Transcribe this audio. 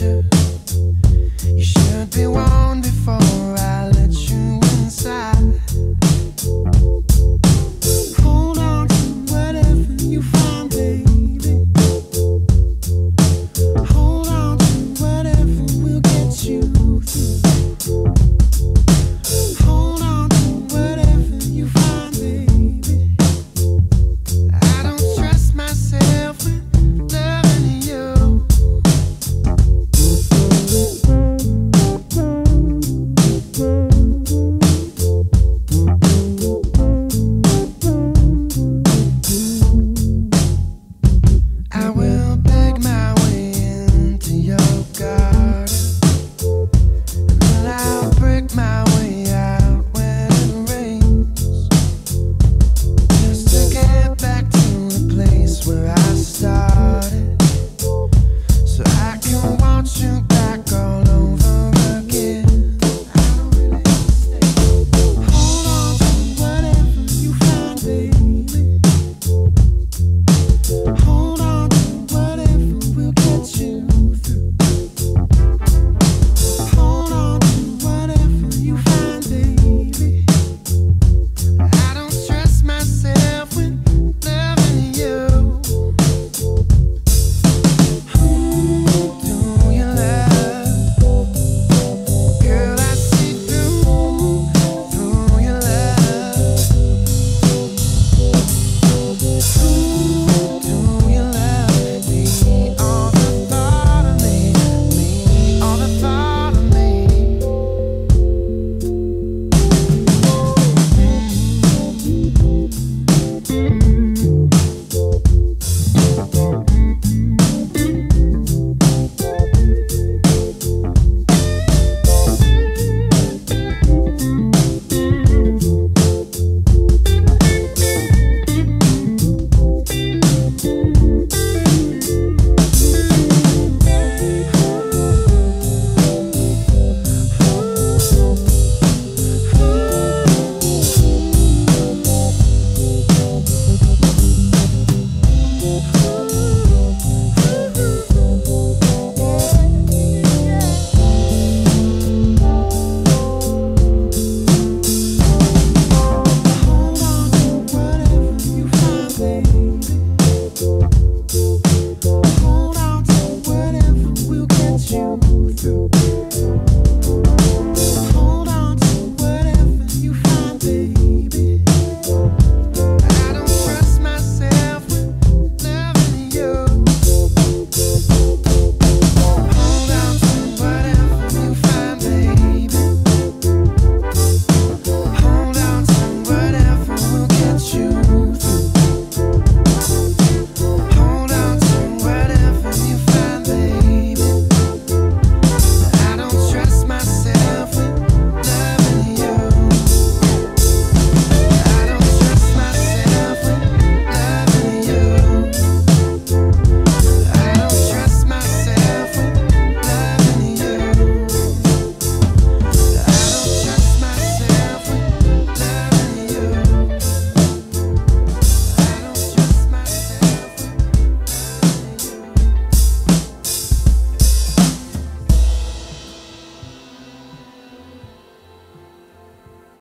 you.